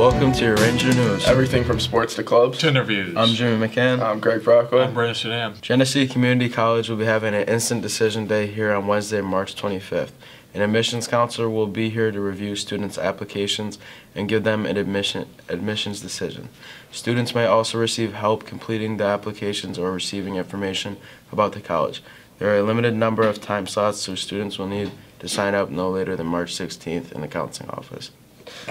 Welcome to Ranger News. Everything from sports to clubs. To interviews. I'm Jimmy McCann. I'm Greg Brockway. I'm Brendan Shadam. Genesee Community College will be having an instant decision day here on Wednesday, March 25th. An admissions counselor will be here to review students' applications and give them an admission admissions decision. Students may also receive help completing the applications or receiving information about the college. There are a limited number of time slots, so students will need to sign up no later than March 16th in the counseling office.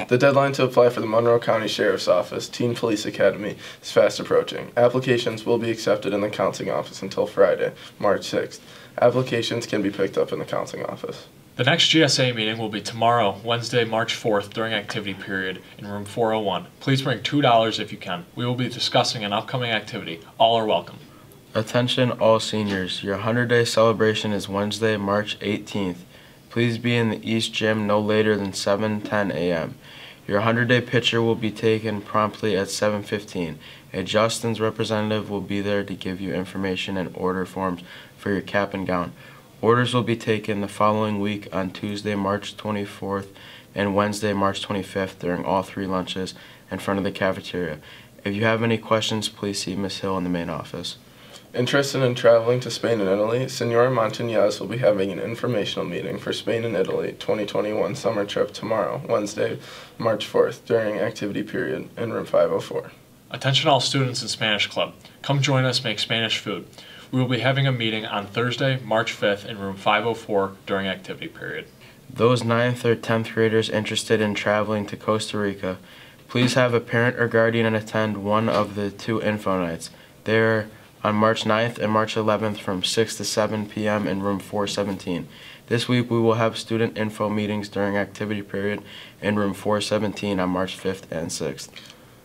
The deadline to apply for the Monroe County Sheriff's Office Teen Police Academy is fast approaching. Applications will be accepted in the counseling office until Friday, March 6th. Applications can be picked up in the counseling office. The next GSA meeting will be tomorrow, Wednesday, March 4th, during activity period in room 401. Please bring $2 if you can. We will be discussing an upcoming activity. All are welcome. Attention all seniors, your 100 day celebration is Wednesday, March 18th. Please be in the East Gym no later than 7:10 a.m. Your 100 day picture will be taken promptly at 7:15. A Jostens representative will be there to give you information and order forms for your cap and gown. Orders will be taken the following week on Tuesday, March 24th and Wednesday, March 25th during all three lunches in front of the cafeteria. If you have any questions, please see Ms. Hill in the main office. Interested in traveling to Spain and Italy? Senor Montañez will be having an informational meeting for Spain and Italy 2021 summer trip tomorrow, Wednesday, March 4th, during activity period in room 504. Attention all students in Spanish Club. Come join us make Spanish food. We will be having a meeting on Thursday, March 5th in room 504 during activity period. Those 9th or 10th graders interested in traveling to Costa Rica, please have a parent or guardian attend one of the two info nights. They are on March 9th and March 11th from 6 to 7 p.m. in room 417. This week we will have student info meetings during activity period in room 417 on March 5th and 6th.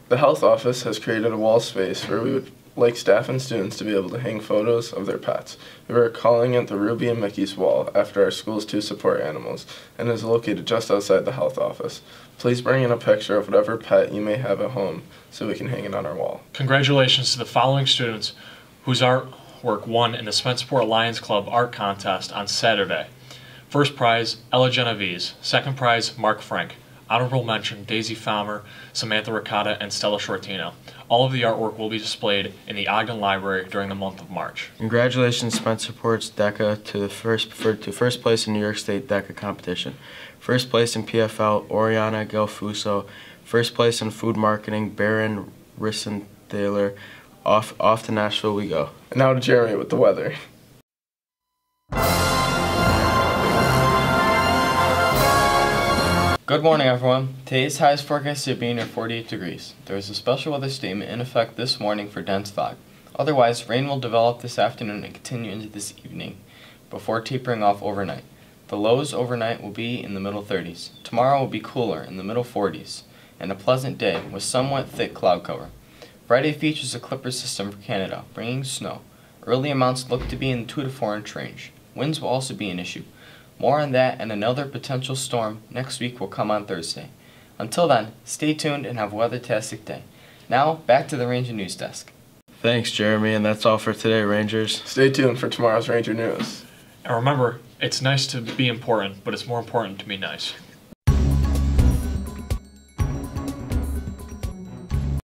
The health office has created a wall space where we would like staff and students to be able to hang photos of their pets. We are calling it the Ruby and Mickey's Wall after our school's two support animals and is located just outside the health office. Please bring in a picture of whatever pet you may have at home so we can hang it on our wall. Congratulations to the following students whose artwork won in the Spencerport Lions Club art contest on Saturday. First prize, Ella Genovese. Second prize, Mark Frank. Honorable mention, Daisy Falmer, Samantha Ricotta, and Stella Shortino. All of the artwork will be displayed in the Ogden Library during the month of March. Congratulations, Spencerport's DECA to the first to first place in New York State DECA competition. First place in PFL, Oriana Gelfuso. First place in food marketing, Baron Rissenthaler. Off, off to Nashville we go. And now to Jeremy with the weather. Good morning, everyone. Today's high is forecasted to be near 48 degrees. There is a special weather statement in effect this morning for dense fog. Otherwise, rain will develop this afternoon and continue into this evening before tapering off overnight. The lows overnight will be in the middle 30s. Tomorrow will be cooler in the middle 40s and a pleasant day with somewhat thick cloud cover. Friday features a clipper system for Canada, bringing snow. Early amounts look to be in the 2 to 4 inch range. Winds will also be an issue. More on that and another potential storm next week will come on Thursday. Until then, stay tuned and have a weather-tastic day. Now, back to the Ranger News Desk. Thanks, Jeremy, and that's all for today, Rangers. Stay tuned for tomorrow's Ranger News. And remember, it's nice to be important, but it's more important to be nice.